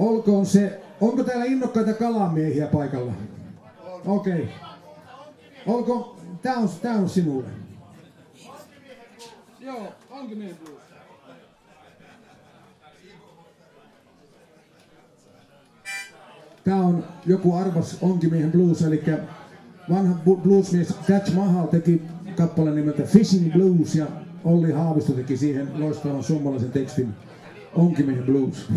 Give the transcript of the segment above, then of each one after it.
Olkoon se, onko täällä innokkaita kalamiehiä paikalla? Okei. Okay. Olko, tää on, tää on sinulle. Joo, onkin meidän blues. Tää on joku arvas onkimiehen blues, eli vanha bluesmies Catch Mahal teki kappaleen nimeltä Fishing Blues ja Olli Haavisto teki siihen loistavan suomalaisen tekstin Onkimiehen Blues.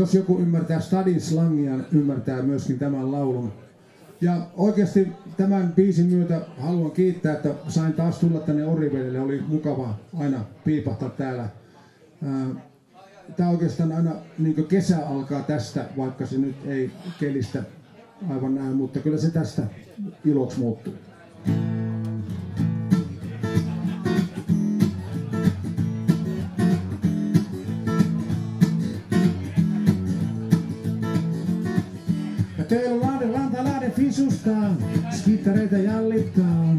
Jos joku ymmärtää stadin slangia, ymmärtää myöskin tämän laulun. Ja oikeasti tämän biisin myötä haluan kiittää, että sain taas tulla tänne Orivedelle. Oli mukava aina piipahtaa täällä. Tämä oikeastaan aina niin kesä alkaa tästä, vaikka se nyt ei kelistä aivan näin, mutta kyllä se tästä iloksi muuttuu. Töölölainen, Rantalainen fisustaa, skittareita jallittaa.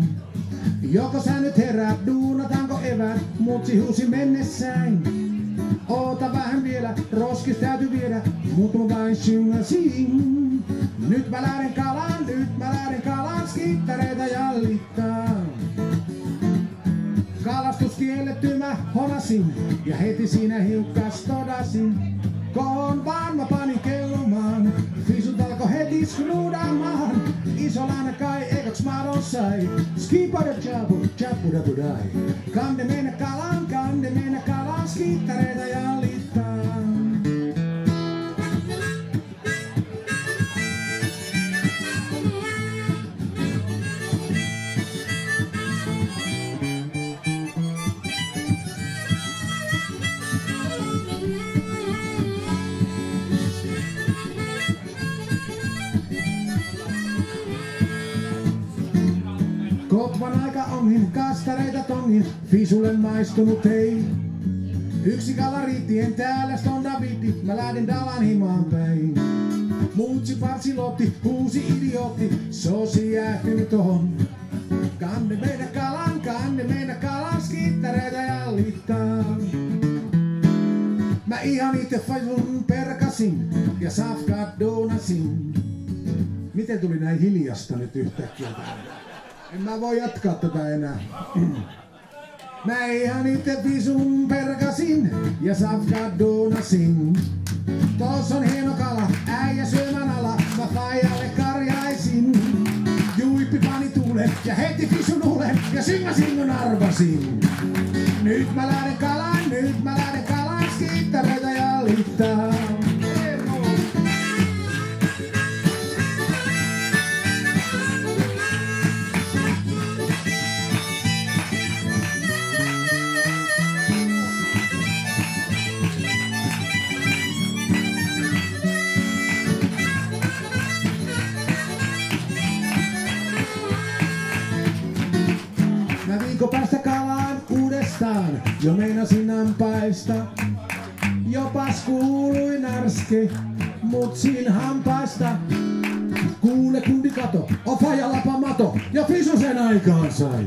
Joko sä nyt heräät, duunataanko evät, mutsi huusi mennessäin. Oota vähän vielä, roskis täytyy viedä, mut mun vain syngasin. Nyt mä lähden kalaan, nyt mä lähden kalaan, skittareita jallittaa. Kalastus kielletty mä honasin, ja heti siinä hiukkas todasin. Koon vaan mä panin kellumaan, alko heti skruudamaan. Isolana kai ekoks madon sai, skipada jabu, jabu dabu dai. Kande mennä kalaan, kande mennä kalaan, skittareita jallittaa. Kotvan aika onhin, kastareita tongin, fisulle maistunut ei. Yksi kala riittien täällä Davidi, mä lähden Dalan himaan päin. Muutsi parsilotti, uusi idiootti, sosi jäähtynyt tohon. Kanne mennä kalan, kanne mennä kalan, skittareita jallittaa. Mä ihan itse fajun perkasin ja safkat donasin. Miten tuli näin hiljasta nyt yhtäkkiä täällä? En mä voi jatkaa tätä enää. Mä ihan itse visun perkasin ja safkat donasin. Tos on hieno kala, äijä syömän ala, mä faijalle karjaisin. Juippi pani tuule ja heti visun ulen ja singasin kun arvasin. Nyt mä lähden kalaan, nyt mä lähden kalaan, skittareita jallittaa. Mä viikon päästä kalaan uudestaan, jo meinasin nampaista. Jopas kuului narske, mutsin hampaista. Kuule kundi kato, ofa ja lapamato, ja fisu sen aikaan sai.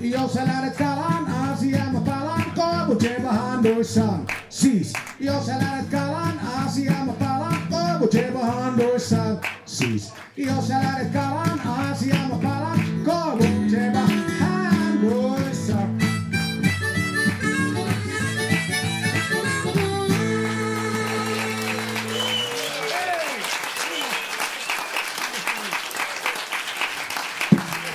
Jos sä lähdet kalaan, Aasiaan mä palaan, koivu Jeba handoissaan. Siis, jos sä lähdet kalaan, Aasiaan mä palaan, koivu Jeba handoissaan. Siis, jos sä lähdet kalaan, Aasiaan